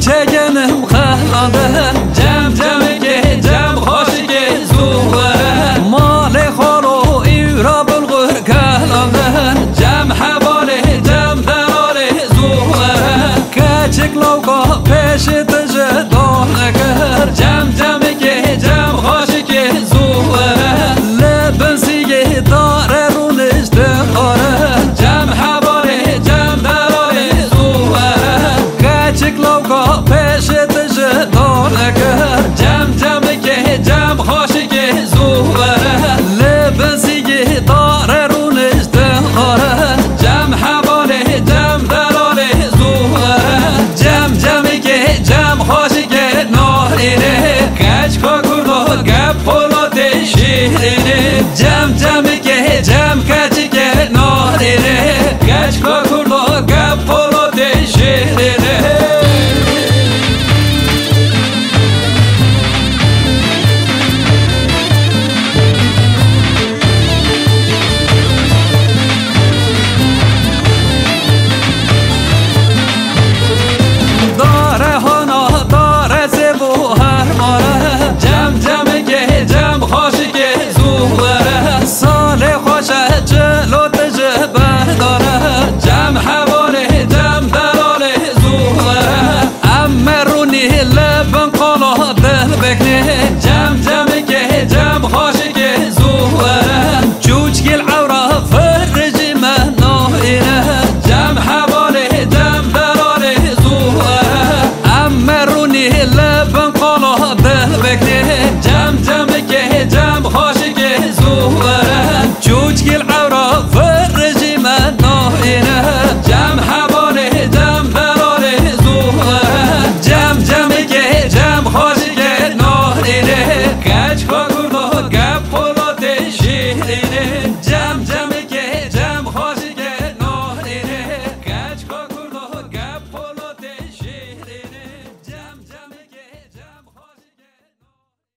چگنه مخهاده جم جم که جم خوش که زوره. مال خورو ایرا بلغر کهلاده جم حواله جم دراله زوره. کچک لوگا پیشت